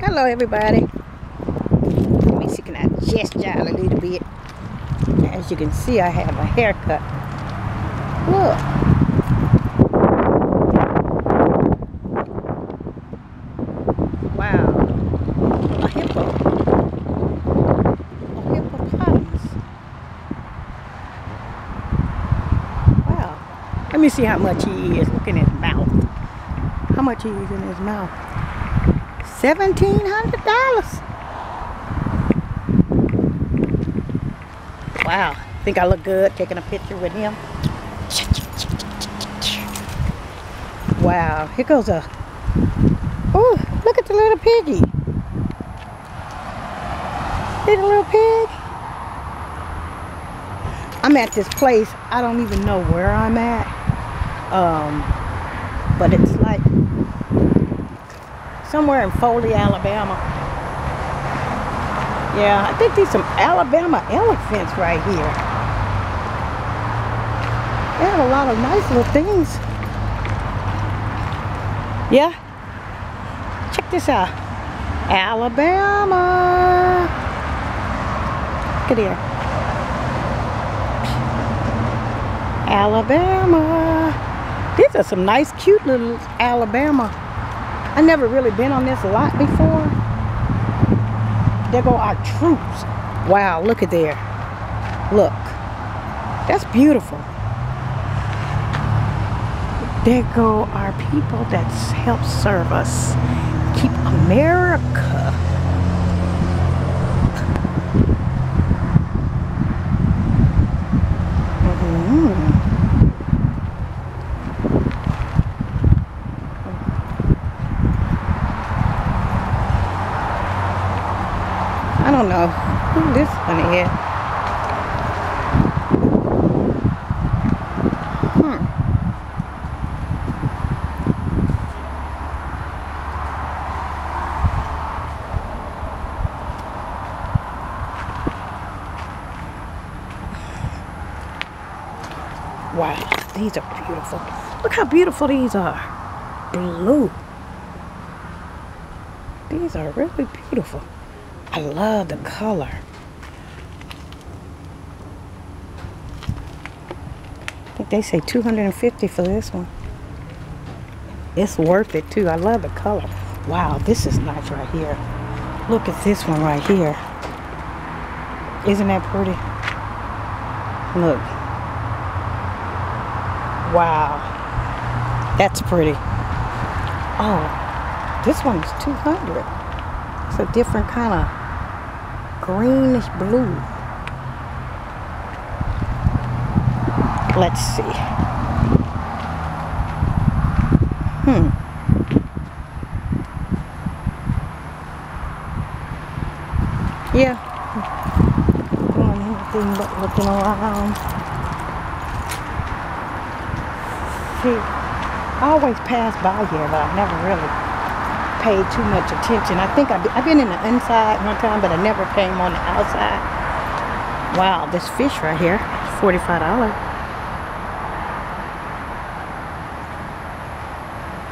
Hello everybody. Let me see, can I gesture a little bit? As you can see, I have a haircut. Look. Wow. A hippo. A hippopotamus. Wow. Let me see how much he is. Look in his mouth. How much he is in his mouth. Seventeen hundred dollars. Wow. Think I look good taking a picture with him. Wow. Here goes a. Oh, look at the little piggy. See the little pig? I'm at this place. I don't even know where I'm at. Um, but it's like somewhere in Foley, Alabama. Yeah, I think these some Alabama elephants right here. They have a lot of nice little things. Yeah? Check this out. Alabama. Look at here. Alabama. These are some nice, cute little Alabama I never really been on this lot before. There go our troops. Wow, look at there. Look. That's beautiful. There go our people that help serve us. Keep America. Mm -hmm. I know this one is. Hmm. Wow, these are beautiful. Look how beautiful these are. Blue. These are really beautiful. I love the color. I think they say 250 for this one. It's worth it too. I love the color. Wow, this is nice right here. Look at this one right here. Isn't that pretty? Look. Wow. That's pretty. Oh, this one is 200. It's a different kind of greenish blue. Let's see. Hmm. Yeah. Doing anything but looking around. See, I always pass by here, but I never really paid too much attention. I think I've been, I've been in the inside one time, but I never came on the outside. Wow, this fish right here, $45.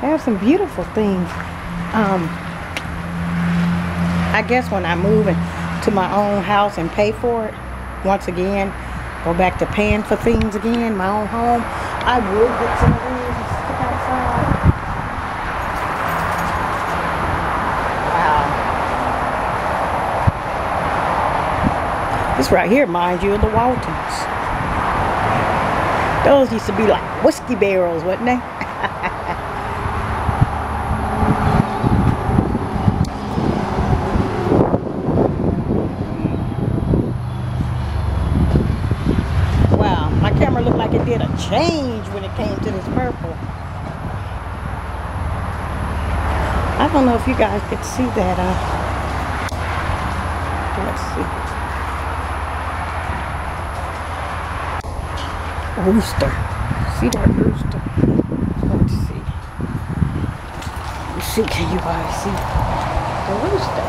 They have some beautiful things. Um, I guess when I move to my own house and pay for it, once again, go back to paying for things again, my own home, I will get some of these and stick outside. Right here mind you of the Waltons. Those used to be like whiskey barrels, wasn't they? wow, my camera looked like it did a change when it came to this purple. I don't know if you guys could see that. Uh, let's see. Rooster. See that rooster? Let's see. You see, can you guys see the rooster?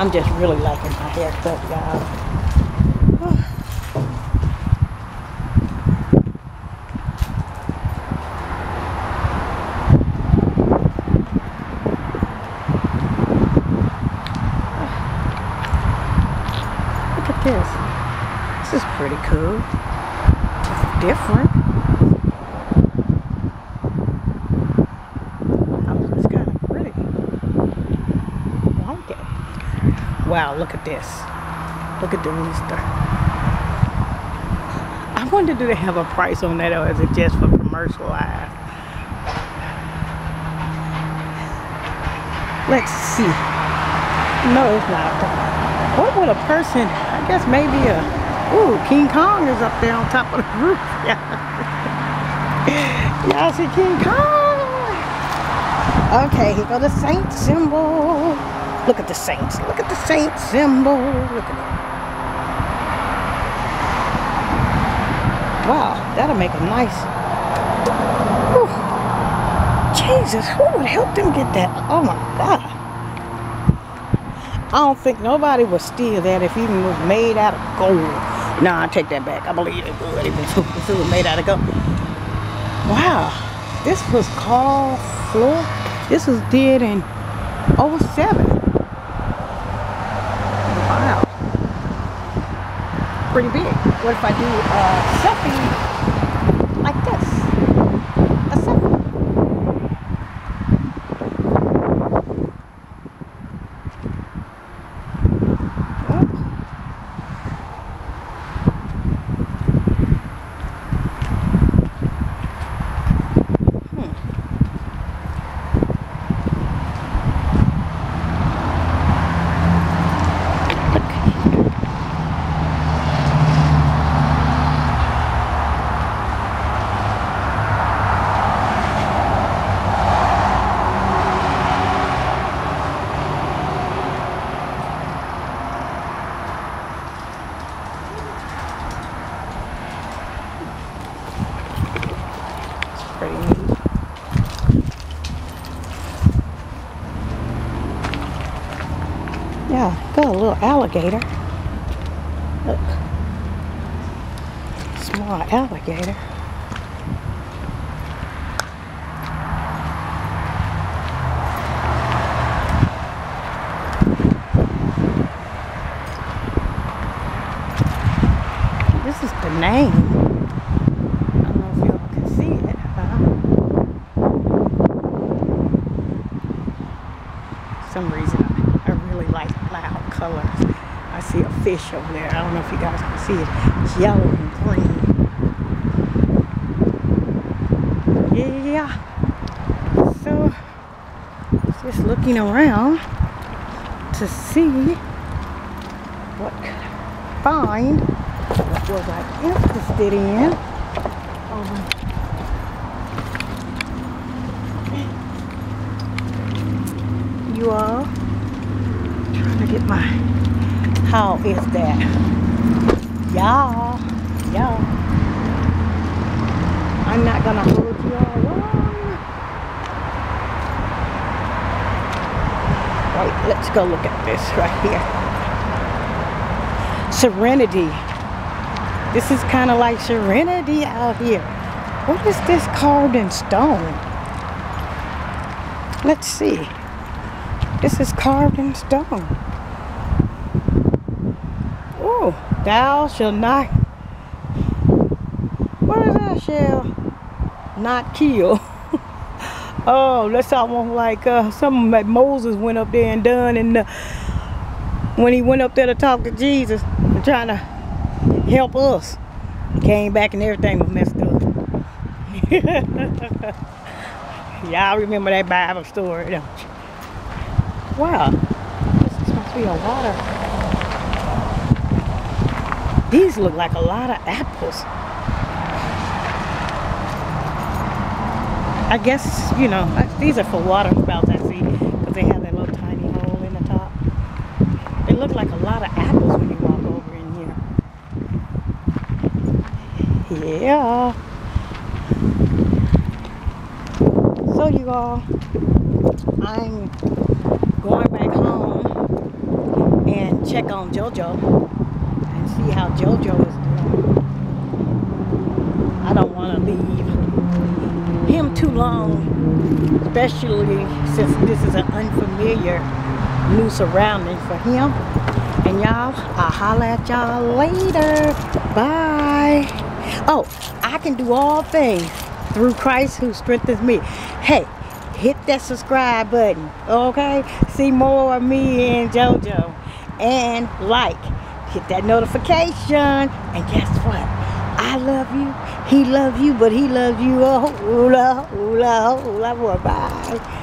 I'm just really liking my haircut, y'all. cool. It's different. Oh, kind of pretty. Wow, look at this. Look at the rooster. I wonder do they have a price on that or is it just for commercial eye? Let's see. No, it's not. What would a person, I guess maybe a, ooh, King Kong is up there on top of the roof. Y'all see King Kong? Okay, here go the saint symbol. Look at the saints. Look at the saint symbol. Look at it. Wow, that'll make a nice. Whew. Jesus, who would help them get that? Oh my God. I don't think nobody would steal that if even was made out of gold. Nah, I take that back. I believe it would it was made out of gold. Wow, this was called floor. This was did in 07. Wow. Pretty big. What if I do a selfie like this? A selfie. Oh. It's pretty neat. Yeah, got a little alligator. Look. Small alligator. This is the name. I don't know if y'all can see it. Uh, some reason I, I really like loud colors. I see a fish over there. I don't know if you guys can see it. It's yellow and green. Yeah. So just looking around to see what could I find what was I interested in. Um, you all trying to get my how is that? Y'all y'all. I'm not gonna hold you all long. Wait let's go look at this right here. Serenity. This is kind of like serenity out here. What is this carved in stone? Let's see. This is carved in stone. Oh, thou shall not. What is that? Shall not kill. oh, that's almost like uh, something that Moses went up there and done, and uh, when he went up there to talk to Jesus, trying to help us, came back and everything was messed up. Y'all remember that Bible story, don't you? Wow, this must be a water. These look like a lot of apples. I guess, you know, these are for water spouts I see because they have that little tiny hole in the top. They look like a lot of apples when you walk over in here. Yeah. So you all, I'm going back home and check on JoJo JoJo is doing. I don't want to leave him too long, especially since this is an unfamiliar new surrounding for him. And y'all, I'll holler at y'all later. Bye. Oh, I can do all things through Christ who strengthens me. Hey, hit that subscribe button, okay? See more of me and JoJo. And like, hit that notification. And guess what? I love you. He loves you, but he loves you a whole lot, whole lot, whole lot more. Bye.